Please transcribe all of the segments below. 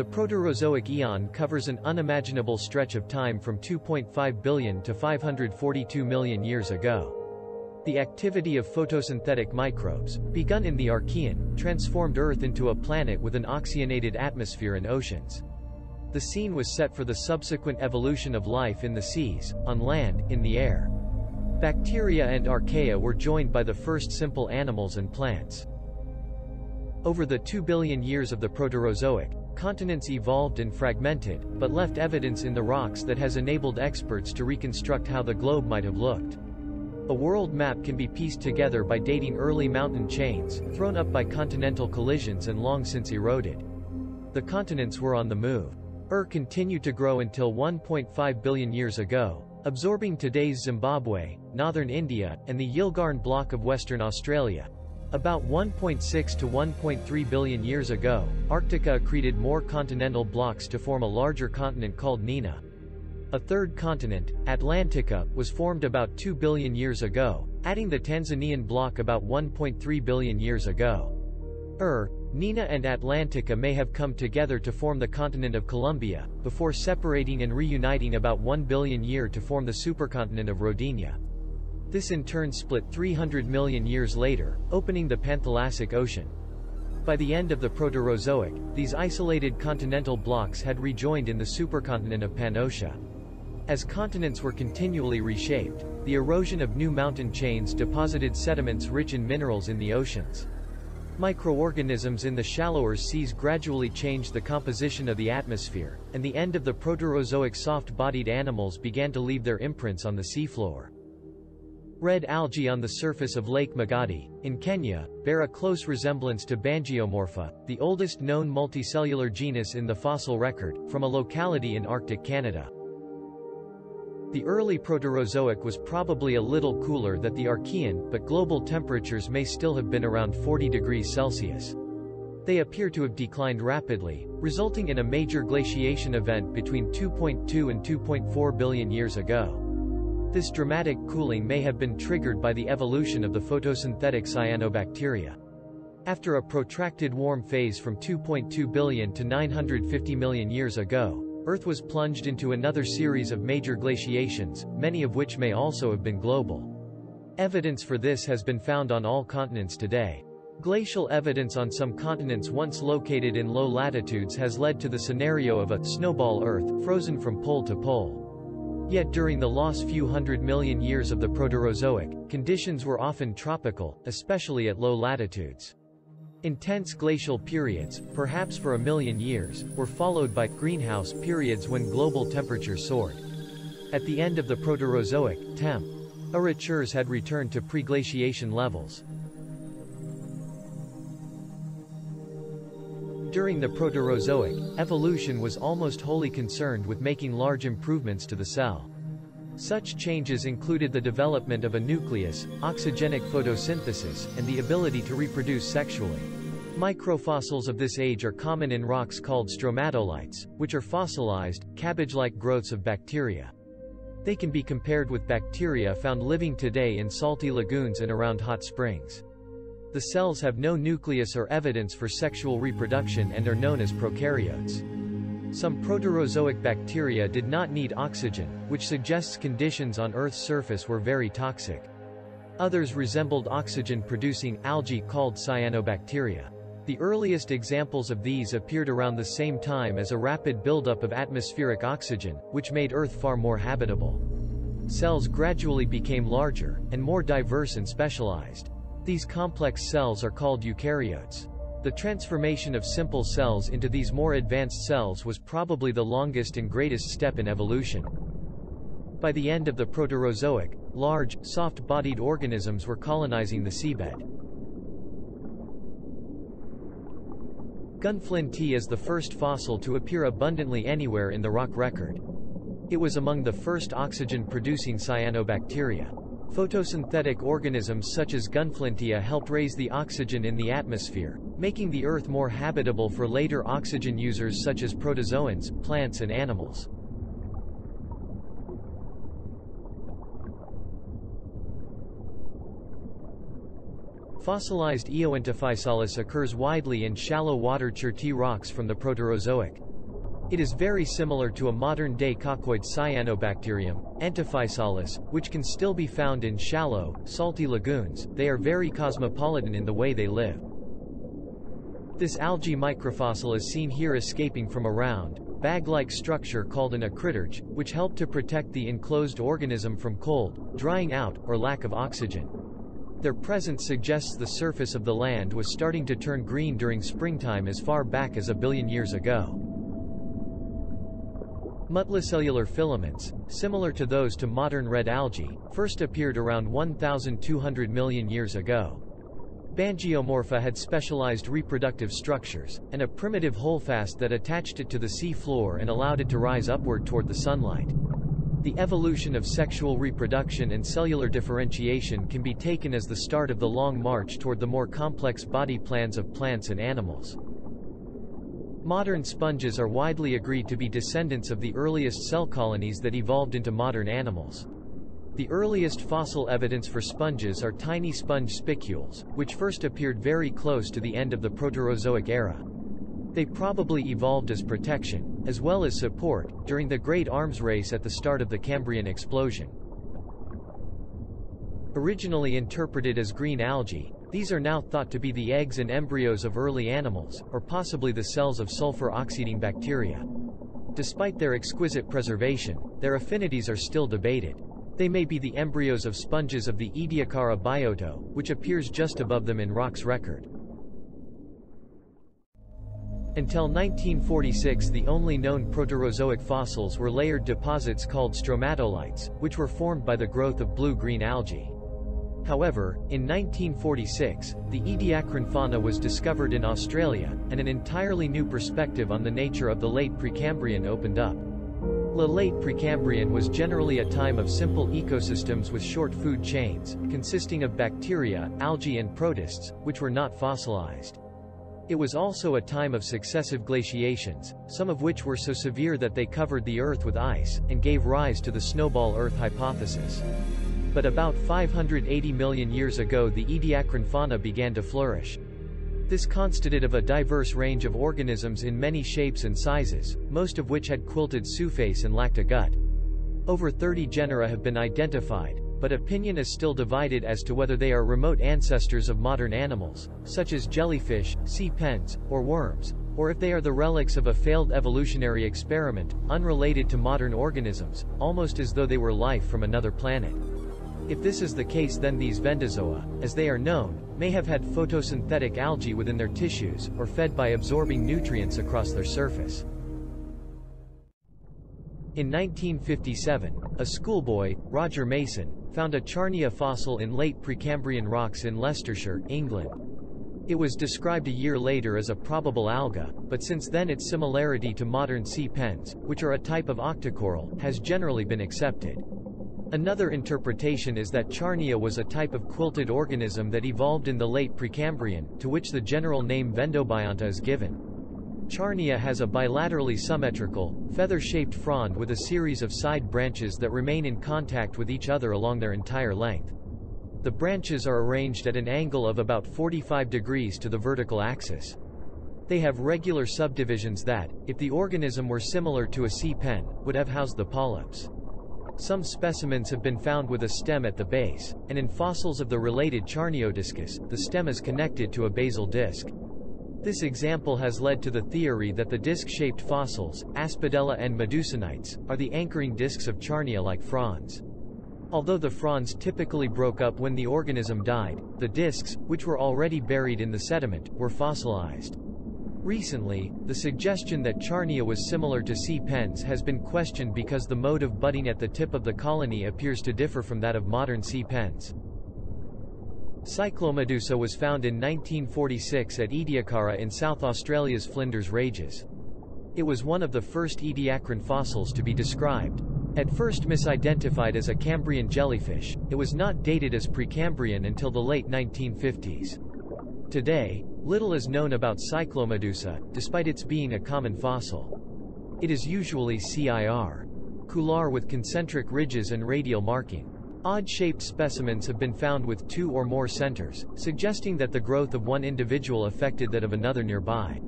The Proterozoic eon covers an unimaginable stretch of time from 2.5 billion to 542 million years ago. The activity of photosynthetic microbes, begun in the Archean, transformed Earth into a planet with an oxygenated atmosphere and oceans. The scene was set for the subsequent evolution of life in the seas, on land, in the air. Bacteria and archaea were joined by the first simple animals and plants. Over the 2 billion years of the Proterozoic, continents evolved and fragmented, but left evidence in the rocks that has enabled experts to reconstruct how the globe might have looked. A world map can be pieced together by dating early mountain chains, thrown up by continental collisions and long since eroded. The continents were on the move. Ur continued to grow until 1.5 billion years ago, absorbing today's Zimbabwe, northern India, and the Yilgarn block of Western Australia. About 1.6 to 1.3 billion years ago, Arctica accreted more continental blocks to form a larger continent called Nena. A third continent, Atlantica, was formed about 2 billion years ago, adding the Tanzanian block about 1.3 billion years ago. Er, Nena and Atlantica may have come together to form the continent of Columbia, before separating and reuniting about 1 billion year to form the supercontinent of Rodinia. This in turn split 300 million years later, opening the Panthalassic Ocean. By the end of the Proterozoic, these isolated continental blocks had rejoined in the supercontinent of Pannotia. As continents were continually reshaped, the erosion of new mountain chains deposited sediments rich in minerals in the oceans. Microorganisms in the shallower seas gradually changed the composition of the atmosphere, and the end of the Proterozoic soft-bodied animals began to leave their imprints on the seafloor. Red algae on the surface of Lake Magadi, in Kenya, bear a close resemblance to Bangiomorpha, the oldest known multicellular genus in the fossil record, from a locality in Arctic Canada. The early Proterozoic was probably a little cooler than the Archean, but global temperatures may still have been around 40 degrees Celsius. They appear to have declined rapidly, resulting in a major glaciation event between 2.2 and 2.4 billion years ago. This dramatic cooling may have been triggered by the evolution of the photosynthetic cyanobacteria. After a protracted warm phase from 2.2 billion to 950 million years ago, Earth was plunged into another series of major glaciations, many of which may also have been global. Evidence for this has been found on all continents today. Glacial evidence on some continents once located in low latitudes has led to the scenario of a snowball Earth, frozen from pole to pole. Yet during the last few hundred million years of the Proterozoic, conditions were often tropical, especially at low latitudes. Intense glacial periods, perhaps for a million years, were followed by greenhouse periods when global temperatures soared. At the end of the Proterozoic, temp. Temperatures had returned to pre-glaciation levels. During the Proterozoic, evolution was almost wholly concerned with making large improvements to the cell. Such changes included the development of a nucleus, oxygenic photosynthesis, and the ability to reproduce sexually. Microfossils of this age are common in rocks called stromatolites, which are fossilized, cabbage-like growths of bacteria. They can be compared with bacteria found living today in salty lagoons and around hot springs. The cells have no nucleus or evidence for sexual reproduction and are known as prokaryotes. Some Proterozoic bacteria did not need oxygen, which suggests conditions on Earth's surface were very toxic. Others resembled oxygen-producing algae called cyanobacteria. The earliest examples of these appeared around the same time as a rapid buildup of atmospheric oxygen, which made Earth far more habitable. Cells gradually became larger, and more diverse and specialized. These complex cells are called eukaryotes. The transformation of simple cells into these more advanced cells was probably the longest and greatest step in evolution. By the end of the Proterozoic, large, soft-bodied organisms were colonizing the seabed. Gunflint is the first fossil to appear abundantly anywhere in the rock record. It was among the first oxygen-producing cyanobacteria. Photosynthetic organisms such as Gunflintia helped raise the oxygen in the atmosphere, making the Earth more habitable for later oxygen users such as protozoans, plants and animals. Fossilized Eoentophysalis occurs widely in shallow water Cherty rocks from the Proterozoic. It is very similar to a modern-day coccoid cyanobacterium, Entophysalis, which can still be found in shallow, salty lagoons. They are very cosmopolitan in the way they live. This algae microfossil is seen here escaping from a round, bag-like structure called an acritarch, which helped to protect the enclosed organism from cold, drying out, or lack of oxygen. Their presence suggests the surface of the land was starting to turn green during springtime as far back as a billion years ago. Multicellular filaments, similar to those to modern red algae, first appeared around 1,200 million years ago. Bangiomorpha had specialized reproductive structures, and a primitive holdfast that attached it to the sea floor and allowed it to rise upward toward the sunlight. The evolution of sexual reproduction and cellular differentiation can be taken as the start of the long march toward the more complex body plans of plants and animals. Modern sponges are widely agreed to be descendants of the earliest cell colonies that evolved into modern animals. The earliest fossil evidence for sponges are tiny sponge spicules, which first appeared very close to the end of the Proterozoic era. They probably evolved as protection, as well as support, during the Great Arms Race at the start of the Cambrian explosion. Originally interpreted as green algae, these are now thought to be the eggs and embryos of early animals, or possibly the cells of sulfur-oxiding bacteria. Despite their exquisite preservation, their affinities are still debated. They may be the embryos of sponges of the Ediacara biota, which appears just above them in Rock's record. Until 1946 the only known Proterozoic fossils were layered deposits called stromatolites, which were formed by the growth of blue-green algae. However, in 1946, the Ediacaran fauna was discovered in Australia, and an entirely new perspective on the nature of the late Precambrian opened up. The late Precambrian was generally a time of simple ecosystems with short food chains, consisting of bacteria, algae and protists, which were not fossilized. It was also a time of successive glaciations, some of which were so severe that they covered the Earth with ice, and gave rise to the snowball Earth hypothesis. But about 580 million years ago the Ediacaran fauna began to flourish. This constituted of a diverse range of organisms in many shapes and sizes, most of which had quilted sooface and lacked a gut. Over 30 genera have been identified, but opinion is still divided as to whether they are remote ancestors of modern animals, such as jellyfish, sea pens, or worms, or if they are the relics of a failed evolutionary experiment, unrelated to modern organisms, almost as though they were life from another planet. If this is the case then these Vendozoa, as they are known, may have had photosynthetic algae within their tissues, or fed by absorbing nutrients across their surface. In 1957, a schoolboy, Roger Mason, found a Charnia fossil in late Precambrian rocks in Leicestershire, England. It was described a year later as a probable alga, but since then its similarity to modern sea pens, which are a type of octocoral, has generally been accepted. Another interpretation is that Charnia was a type of quilted organism that evolved in the late Precambrian, to which the general name Vendobionta is given. Charnia has a bilaterally symmetrical, feather-shaped frond with a series of side branches that remain in contact with each other along their entire length. The branches are arranged at an angle of about 45 degrees to the vertical axis. They have regular subdivisions that, if the organism were similar to a sea pen, would have housed the polyps. Some specimens have been found with a stem at the base, and in fossils of the related Charniodiscus, the stem is connected to a basal disc. This example has led to the theory that the disc-shaped fossils, Aspidella and Medusinites, are the anchoring discs of Charnia-like fronds. Although the fronds typically broke up when the organism died, the discs, which were already buried in the sediment, were fossilized. Recently, the suggestion that Charnia was similar to sea pens has been questioned because the mode of budding at the tip of the colony appears to differ from that of modern sea pens. Cyclomedusa was found in 1946 at Ediacara in South Australia's Flinders Ranges. It was one of the first Ediacaran fossils to be described. At first misidentified as a Cambrian jellyfish, it was not dated as Precambrian until the late 1950s. Today, little is known about Cyclomedusa, despite its being a common fossil. It is usually CIR. Couloir with concentric ridges and radial marking. Odd-shaped specimens have been found with two or more centers, suggesting that the growth of one individual affected that of another nearby.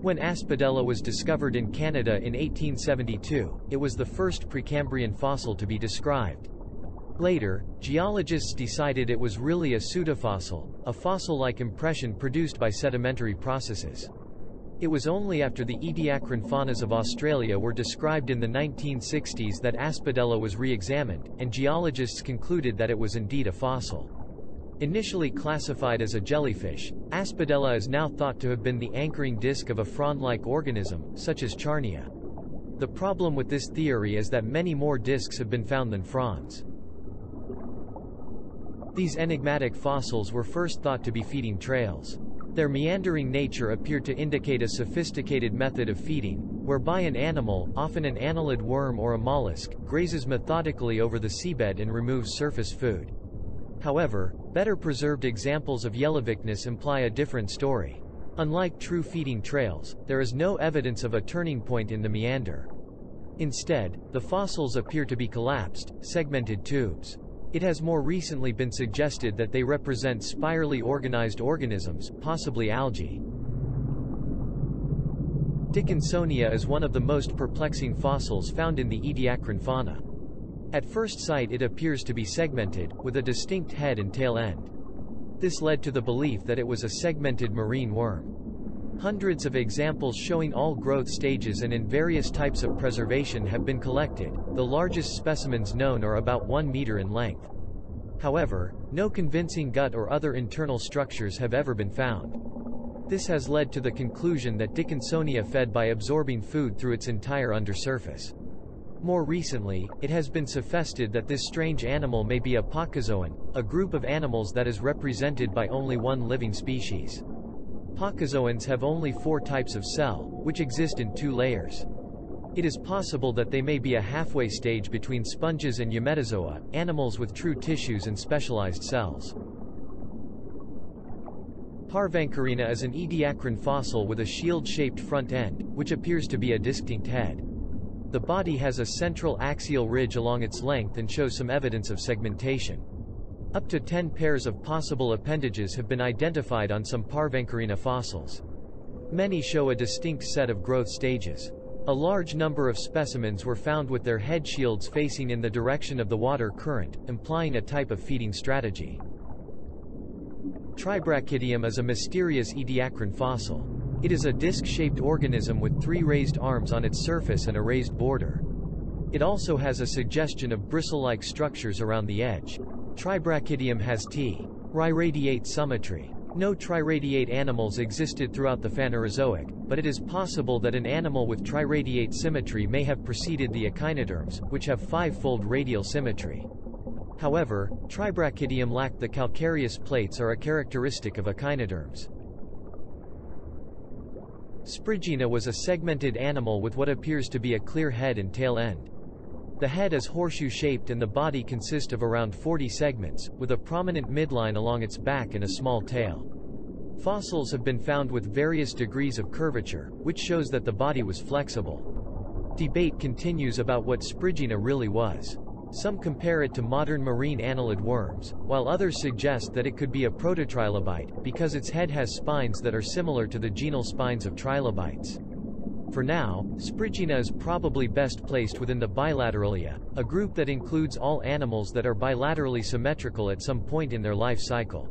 When Aspidella was discovered in Canada in 1872, it was the first Precambrian fossil to be described. Later, geologists decided it was really a pseudofossil, a fossil-like impression produced by sedimentary processes. It was only after the Ediacaran faunas of Australia were described in the 1960s that Aspidella was re-examined, and geologists concluded that it was indeed a fossil. Initially classified as a jellyfish, Aspidella is now thought to have been the anchoring disk of a frond-like organism, such as Charnia. The problem with this theory is that many more disks have been found than fronds. These enigmatic fossils were first thought to be feeding trails. Their meandering nature appeared to indicate a sophisticated method of feeding, whereby an animal, often an annelid worm or a mollusk, grazes methodically over the seabed and removes surface food. However, better preserved examples of Yelovichnus imply a different story. Unlike true feeding trails, there is no evidence of a turning point in the meander. Instead, the fossils appear to be collapsed, segmented tubes. It has more recently been suggested that they represent spirally organized organisms, possibly algae. Dickinsonia is one of the most perplexing fossils found in the Ediacaran fauna. At first sight it appears to be segmented, with a distinct head and tail end. This led to the belief that it was a segmented marine worm. Hundreds of examples showing all growth stages and in various types of preservation have been collected, the largest specimens known are about 1 meter in length. However, no convincing gut or other internal structures have ever been found. This has led to the conclusion that Dickinsonia fed by absorbing food through its entire undersurface. More recently, it has been suggested that this strange animal may be a Placozoan, a group of animals that is represented by only one living species. Placozoans have only four types of cell, which exist in two layers. It is possible that they may be a halfway stage between sponges and eumetazoa, animals with true tissues and specialized cells. Parvancorina is an ediacaran fossil with a shield-shaped front end, which appears to be a distinct head. The body has a central axial ridge along its length and shows some evidence of segmentation. Up to 10 pairs of possible appendages have been identified on some Parvancorina fossils. Many show a distinct set of growth stages. A large number of specimens were found with their head shields facing in the direction of the water current, implying a type of feeding strategy. Tribrachidium is a mysterious ediacaran fossil. It is a disc-shaped organism with three raised arms on its surface and a raised border. It also has a suggestion of bristle-like structures around the edge. Tribrachidium has T. Rhyradiate symmetry. No triradiate animals existed throughout the Phanerozoic, but it is possible that an animal with triradiate symmetry may have preceded the echinoderms, which have five-fold radial symmetry. However, Tribrachidium lacked the calcareous plates are a characteristic of echinoderms. Spriggina was a segmented animal with what appears to be a clear head and tail end. The head is horseshoe-shaped and the body consists of around 40 segments, with a prominent midline along its back and a small tail. Fossils have been found with various degrees of curvature, which shows that the body was flexible. Debate continues about what Spriggina really was. Some compare it to modern marine annelid worms, while others suggest that it could be a prototrilobite, because its head has spines that are similar to the genal spines of trilobites. For now, Spriggina is probably best placed within the bilateralia, a group that includes all animals that are bilaterally symmetrical at some point in their life cycle.